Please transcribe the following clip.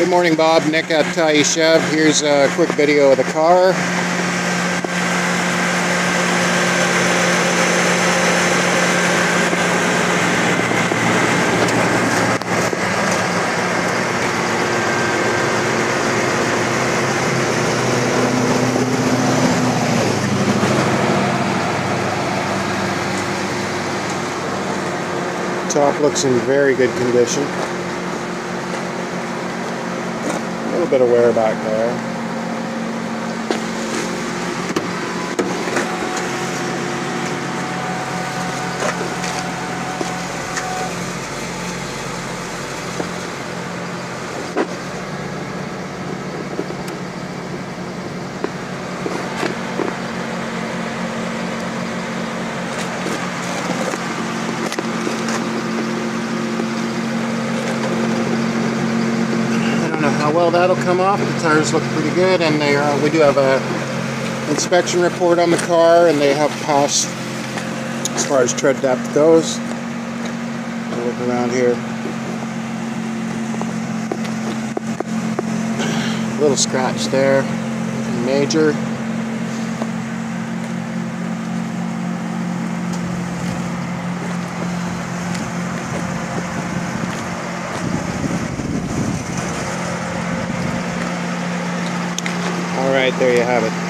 Good morning, Bob. Nick at uh, Chev. Here's a quick video of the car. Top looks in very good condition. A little bit of wear back there. Uh, how well that'll come off. The tires look pretty good, and they are, we do have a inspection report on the car, and they have passed as far as tread depth goes. We'll look around here. A little scratch there, major. All right, there you have it.